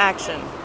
action.